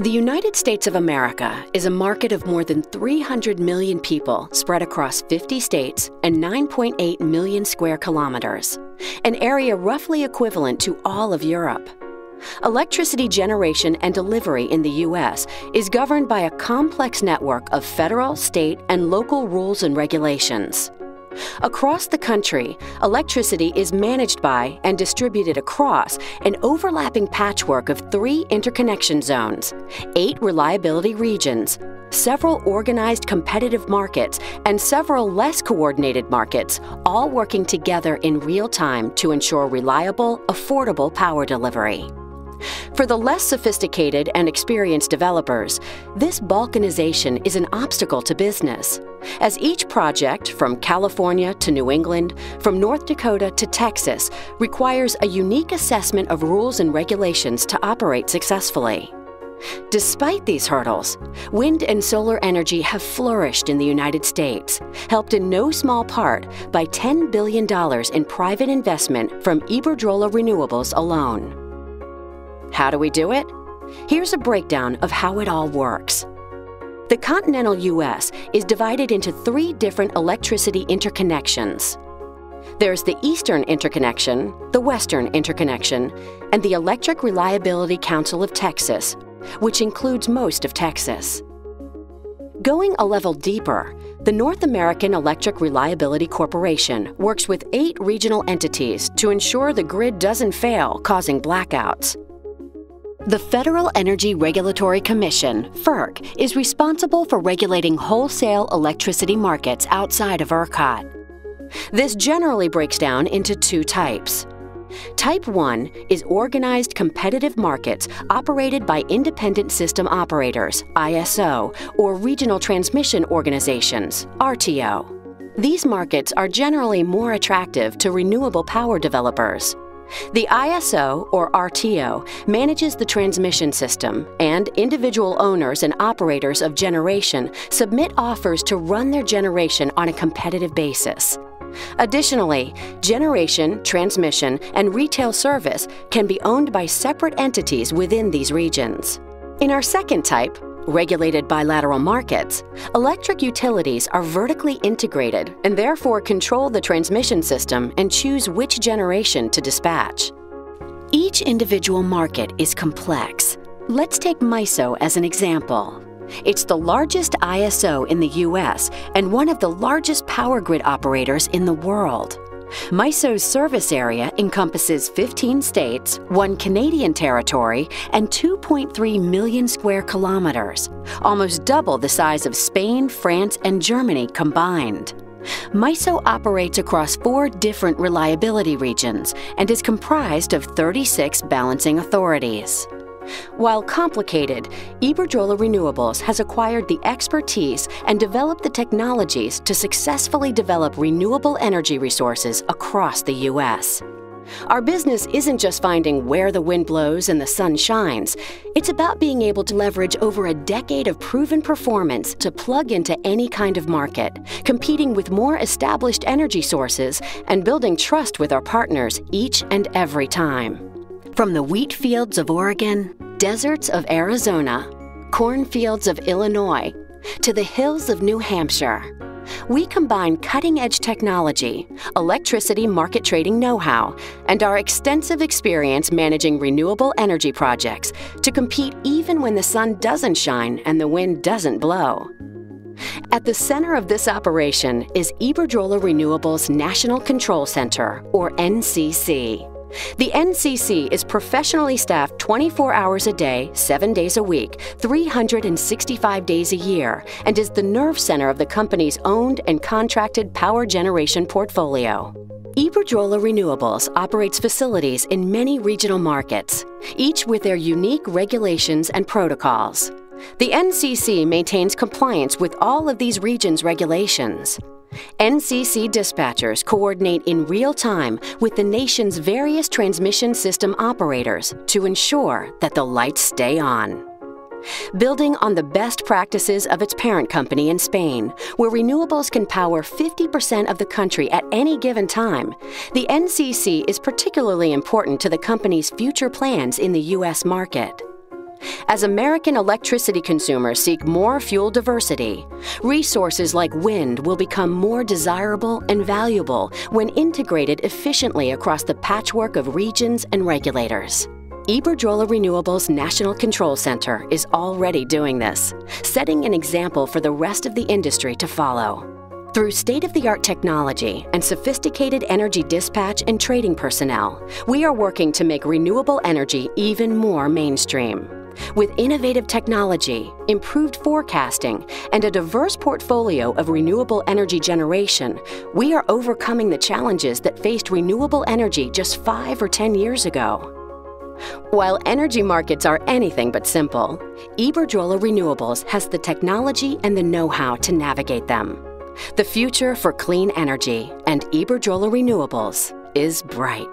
The United States of America is a market of more than 300 million people spread across 50 states and 9.8 million square kilometers, an area roughly equivalent to all of Europe. Electricity generation and delivery in the U.S. is governed by a complex network of federal, state, and local rules and regulations. Across the country, electricity is managed by and distributed across an overlapping patchwork of three interconnection zones, eight reliability regions, several organized competitive markets, and several less coordinated markets, all working together in real time to ensure reliable, affordable power delivery. For the less sophisticated and experienced developers, this balkanization is an obstacle to business, as each project, from California to New England, from North Dakota to Texas, requires a unique assessment of rules and regulations to operate successfully. Despite these hurdles, wind and solar energy have flourished in the United States, helped in no small part by $10 billion in private investment from Iberdrola Renewables alone. How do we do it? Here's a breakdown of how it all works. The continental U.S. is divided into three different electricity interconnections. There's the Eastern Interconnection, the Western Interconnection, and the Electric Reliability Council of Texas, which includes most of Texas. Going a level deeper, the North American Electric Reliability Corporation works with eight regional entities to ensure the grid doesn't fail, causing blackouts. The Federal Energy Regulatory Commission, FERC, is responsible for regulating wholesale electricity markets outside of ERCOT. This generally breaks down into two types. Type 1 is organized competitive markets operated by independent system operators, ISO, or regional transmission organizations, RTO. These markets are generally more attractive to renewable power developers. The ISO, or RTO, manages the transmission system, and individual owners and operators of generation submit offers to run their generation on a competitive basis. Additionally, generation, transmission, and retail service can be owned by separate entities within these regions. In our second type, regulated bilateral markets, electric utilities are vertically integrated and therefore control the transmission system and choose which generation to dispatch. Each individual market is complex. Let's take MISO as an example. It's the largest ISO in the U.S. and one of the largest power grid operators in the world. MISO's service area encompasses 15 states, one Canadian territory, and 2.3 million square kilometers, almost double the size of Spain, France, and Germany combined. MISO operates across four different reliability regions and is comprised of 36 balancing authorities. While complicated, Iberdrola Renewables has acquired the expertise and developed the technologies to successfully develop renewable energy resources across the U.S. Our business isn't just finding where the wind blows and the sun shines. It's about being able to leverage over a decade of proven performance to plug into any kind of market, competing with more established energy sources, and building trust with our partners each and every time. From the wheat fields of Oregon, deserts of Arizona, cornfields of Illinois, to the hills of New Hampshire, we combine cutting edge technology, electricity market trading know how, and our extensive experience managing renewable energy projects to compete even when the sun doesn't shine and the wind doesn't blow. At the center of this operation is Iberdrola Renewables National Control Center, or NCC. The NCC is professionally staffed 24 hours a day, 7 days a week, 365 days a year, and is the nerve center of the company's owned and contracted power generation portfolio. Iberdrola Renewables operates facilities in many regional markets, each with their unique regulations and protocols. The NCC maintains compliance with all of these regions' regulations. NCC dispatchers coordinate in real time with the nation's various transmission system operators to ensure that the lights stay on. Building on the best practices of its parent company in Spain, where renewables can power 50% of the country at any given time, the NCC is particularly important to the company's future plans in the U.S. market. As American electricity consumers seek more fuel diversity, resources like wind will become more desirable and valuable when integrated efficiently across the patchwork of regions and regulators. Iberdrola Renewables National Control Center is already doing this, setting an example for the rest of the industry to follow. Through state of the art technology and sophisticated energy dispatch and trading personnel, we are working to make renewable energy even more mainstream. With innovative technology, improved forecasting, and a diverse portfolio of renewable energy generation, we are overcoming the challenges that faced renewable energy just five or ten years ago. While energy markets are anything but simple, Iberdrola Renewables has the technology and the know-how to navigate them. The future for clean energy and Iberdrola Renewables is bright.